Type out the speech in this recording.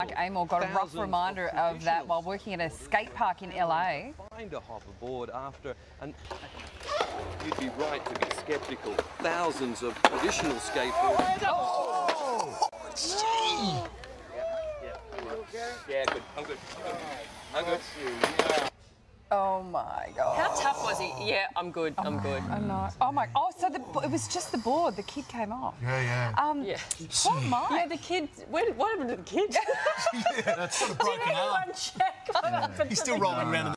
Mark Amor got a rough Thousands of reminder of that while working at a skate park in LA. Find a hoverboard after, and you'd be right to be sceptical. Thousands of traditional skateboarders. Oh! oh yeah, good. I'm good. I'm good. Oh my god. How tough was he? Yeah, I'm good. I'm good. I'm not. Oh my. Oh, so the, it was just the board. The kid came off. Yeah, yeah. Um, Yeah. Poor Mike. Yeah, the kid. Where, what happened to the kid? yeah, that's sort of broken Did anyone arm. check what happened He's to still the rolling kid? around in